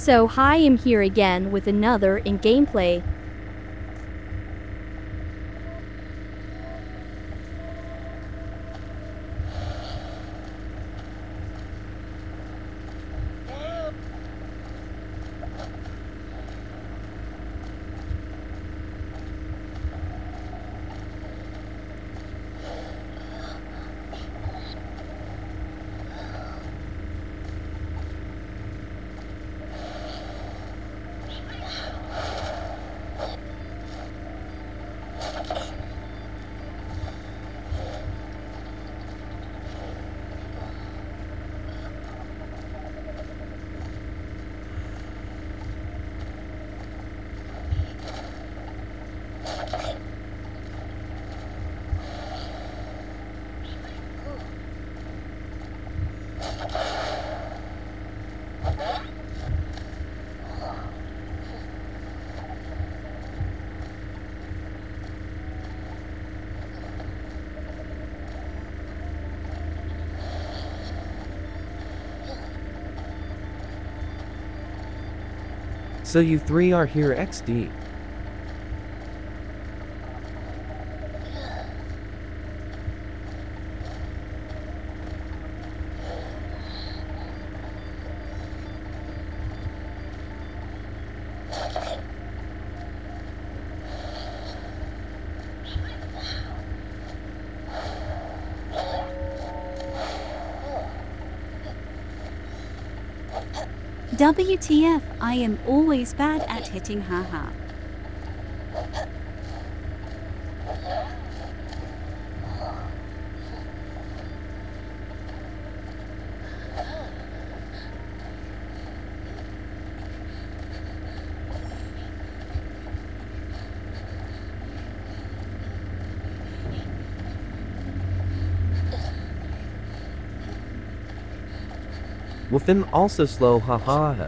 So hi I'm here again with another Ann gameplay. So you three are here XD. WTF, I am always bad at hitting haha. Within also slow haha.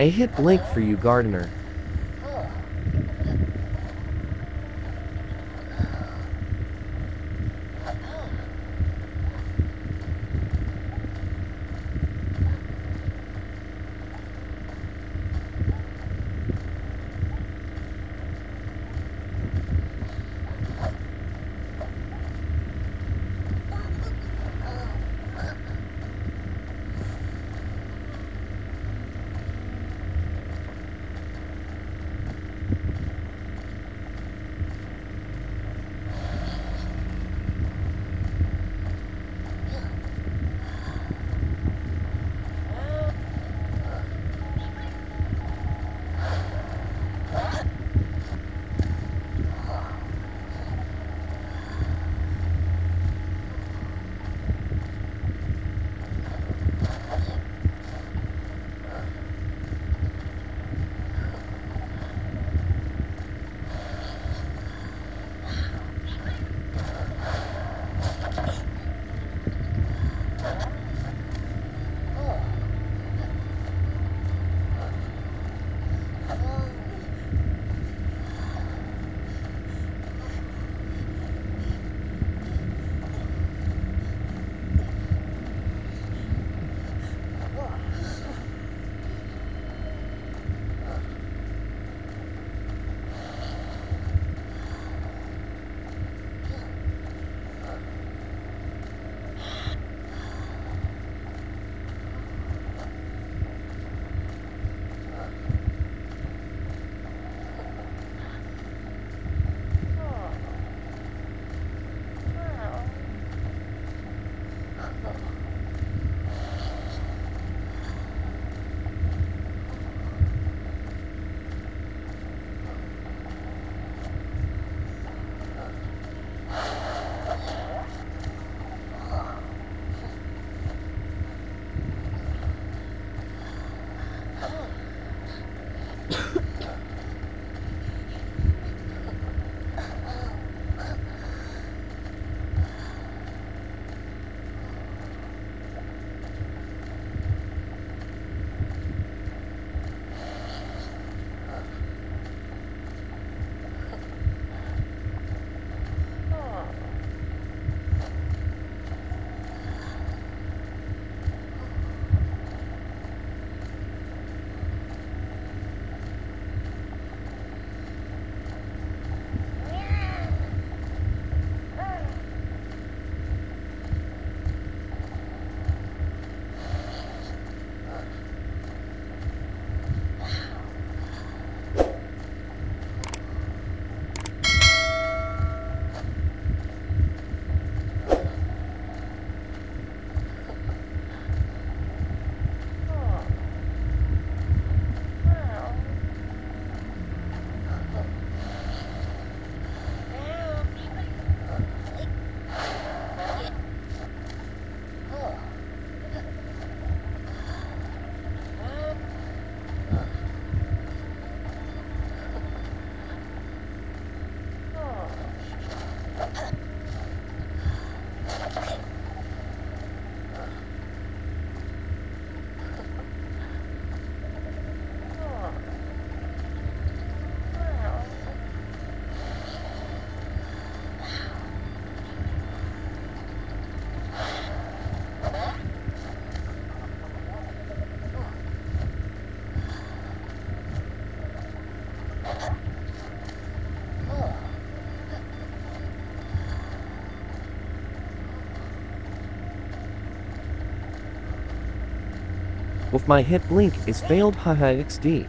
A hit link for you, Gardener. With my hit blink is failed haha xd.